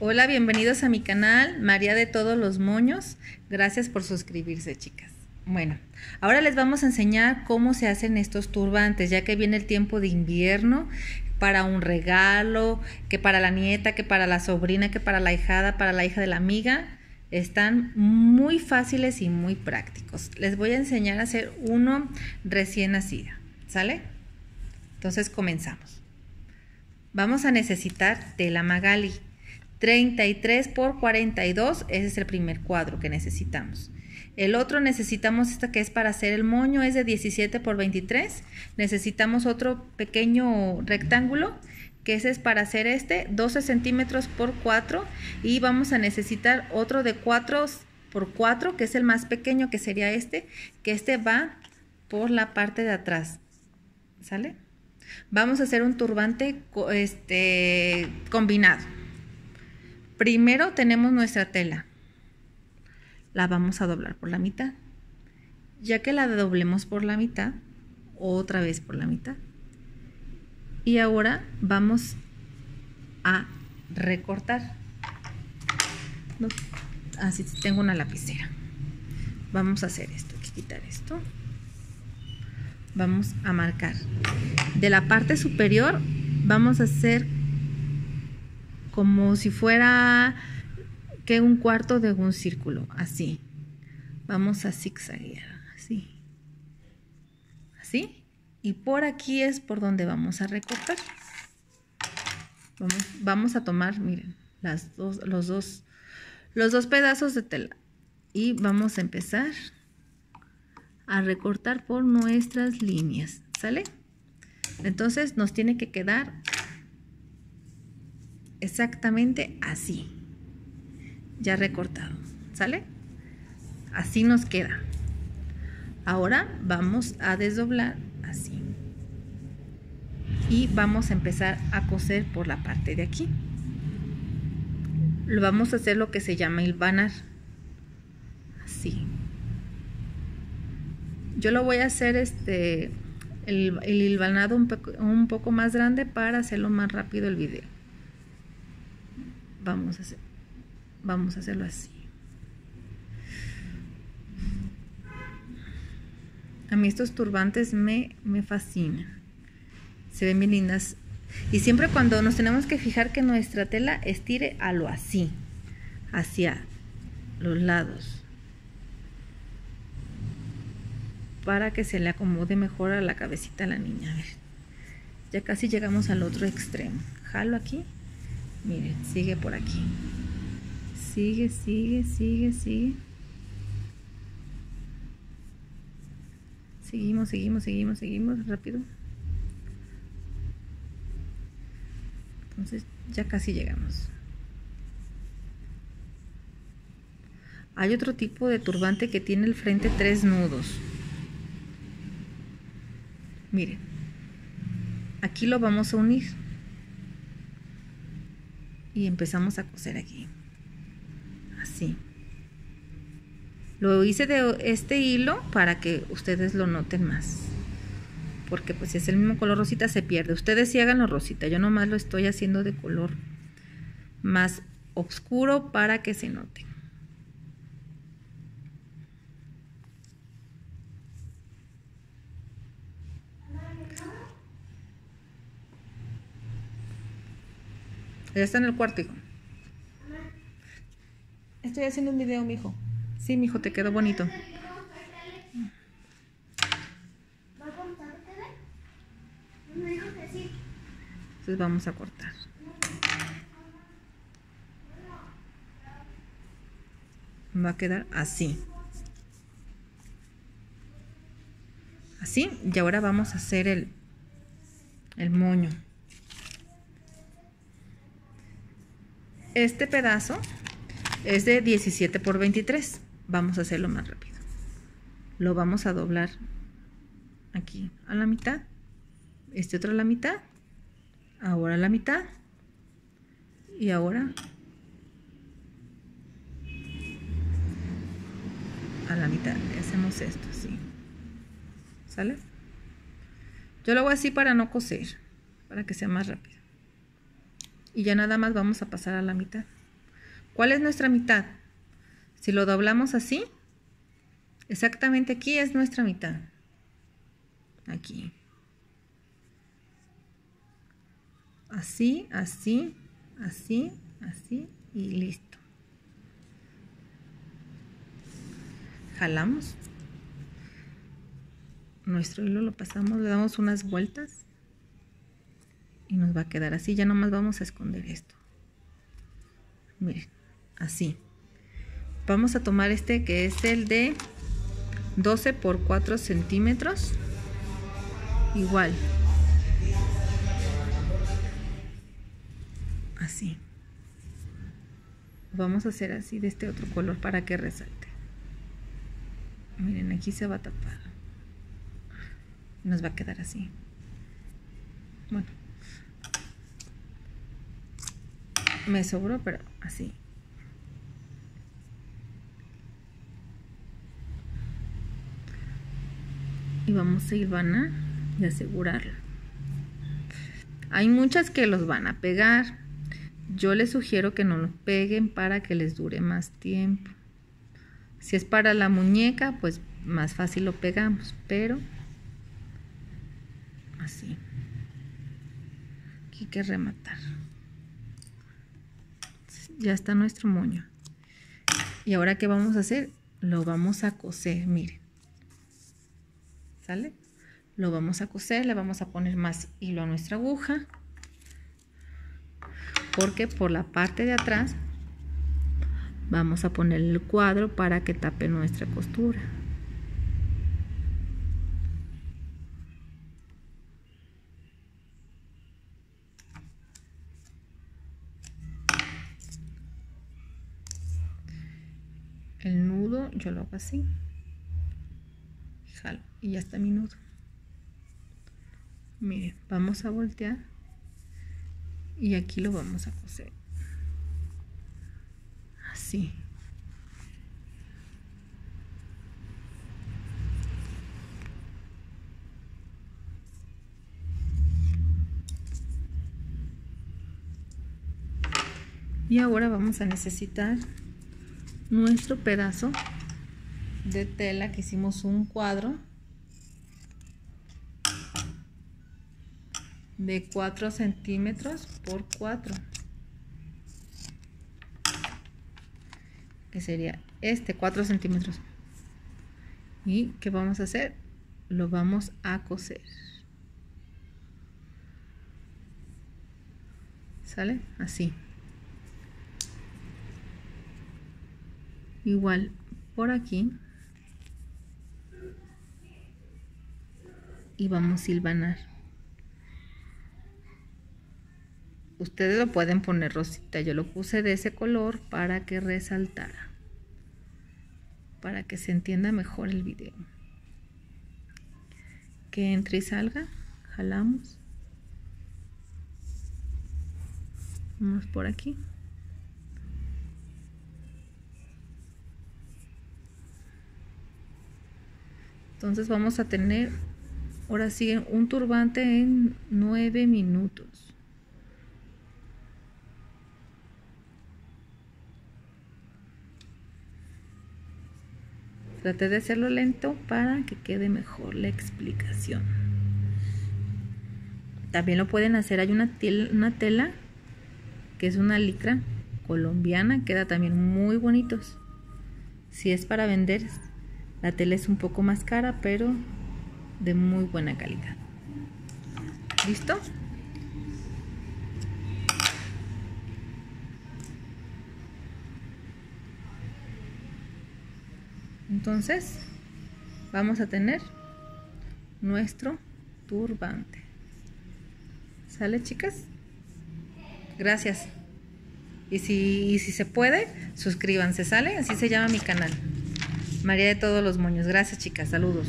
Hola, bienvenidos a mi canal, María de todos los moños. Gracias por suscribirse, chicas. Bueno, ahora les vamos a enseñar cómo se hacen estos turbantes, ya que viene el tiempo de invierno para un regalo, que para la nieta, que para la sobrina, que para la hijada, para la hija de la amiga. Están muy fáciles y muy prácticos. Les voy a enseñar a hacer uno recién nacida, ¿sale? Entonces comenzamos. Vamos a necesitar tela magali. 33 por 42, ese es el primer cuadro que necesitamos. El otro necesitamos esta que es para hacer el moño, es de 17 por 23. Necesitamos otro pequeño rectángulo, que ese es para hacer este, 12 centímetros por 4. Y vamos a necesitar otro de 4 por 4, que es el más pequeño, que sería este, que este va por la parte de atrás. ¿Sale? Vamos a hacer un turbante este, combinado. Primero tenemos nuestra tela. La vamos a doblar por la mitad. Ya que la doblemos por la mitad, otra vez por la mitad. Y ahora vamos a recortar. Así tengo una lapicera. Vamos a hacer esto, quitar esto. Vamos a marcar. De la parte superior vamos a hacer como si fuera que un cuarto de un círculo, así. Vamos a zigzaguear, así. Así. Y por aquí es por donde vamos a recortar. Vamos, vamos a tomar, miren, las dos, los, dos, los dos pedazos de tela. Y vamos a empezar a recortar por nuestras líneas, ¿sale? Entonces nos tiene que quedar exactamente así. Ya recortado, ¿sale? Así nos queda. Ahora vamos a desdoblar así. Y vamos a empezar a coser por la parte de aquí. Lo vamos a hacer lo que se llama hilvanar. Así. Yo lo voy a hacer este el, hilvanado un un poco más grande para hacerlo más rápido el video vamos a hacer vamos a hacerlo así. A mí estos turbantes me, me fascinan. Se ven bien lindas. Y siempre cuando nos tenemos que fijar que nuestra tela estire a lo así hacia los lados para que se le acomode mejor a la cabecita a la niña. Ya casi llegamos al otro extremo. Jalo aquí Miren, sigue por aquí. Sigue, sigue, sigue, sigue. Seguimos, seguimos, seguimos, seguimos, rápido. Entonces ya casi llegamos. Hay otro tipo de turbante que tiene el frente tres nudos. Miren, aquí lo vamos a unir y empezamos a coser aquí. Así. Lo hice de este hilo para que ustedes lo noten más. Porque pues si es el mismo color rosita se pierde. Ustedes sí háganlo rosita. Yo nomás lo estoy haciendo de color más oscuro para que se note Ya está en el cuarto, hijo. Estoy haciendo un video, mijo. Sí, mijo, te quedó bonito. Entonces vamos a cortar. Va a quedar así. Así. Y ahora vamos a hacer el, el moño. Este pedazo es de 17 por 23. Vamos a hacerlo más rápido. Lo vamos a doblar aquí a la mitad. Este otro a la mitad. Ahora a la mitad. Y ahora a la mitad. Hacemos esto así. ¿Sale? Yo lo hago así para no coser. Para que sea más rápido y ya nada más vamos a pasar a la mitad ¿Cuál es nuestra mitad? Si lo doblamos así, exactamente aquí es nuestra mitad. Aquí. Así, así, así, así y listo. Jalamos. Nuestro hilo lo pasamos, le damos unas vueltas y nos va a quedar así. Ya nomás vamos a esconder esto. Miren, así. Vamos a tomar este que es el de 12 por 4 centímetros. Igual. Así. Vamos a hacer así de este otro color para que resalte. Miren, aquí se va a tapar. Nos va a quedar así. Bueno. Me sobró, pero así. Y vamos a hilvanar y asegurarlo. Hay muchas que los van a pegar. Yo les sugiero que no los peguen para que les dure más tiempo. Si es para la muñeca, pues más fácil lo pegamos, pero así. Aquí hay que rematar ya está nuestro moño. Y ahora qué vamos a hacer? Lo vamos a coser, miren. ¿Sale? Lo vamos a coser, le vamos a poner más hilo a nuestra aguja. Porque por la parte de atrás vamos a poner el cuadro para que tape nuestra costura. El nudo yo lo hago así. Jalo y ya está mi nudo. Miren vamos a voltear y aquí lo vamos a coser. Así. Y ahora vamos a necesitar nuestro pedazo de tela que hicimos un cuadro de 4 centímetros por 4 que sería este 4 centímetros y ¿qué vamos a hacer? lo vamos a coser ¿sale? así igual por aquí. Y vamos a silvanar. Ustedes lo pueden poner rosita. Yo lo puse de ese color para que resaltara. Para que se entienda mejor el video. Que entre y salga. Jalamos. Vamos por aquí Entonces vamos a tener, ahora sí, un turbante en 9 minutos. Traté de hacerlo lento para que quede mejor la explicación. También lo pueden hacer, hay una tela, una tela que es una licra colombiana, queda también muy bonitos. Si es para vender, la tela es un poco más cara, pero de muy buena calidad. ¿Listo? Entonces, vamos a tener nuestro turbante. ¿Sale, chicas? Gracias. Y si, y si se puede, suscríbanse, ¿sale? Así se llama mi canal. María de todos los moños. Gracias, chicas. Saludos.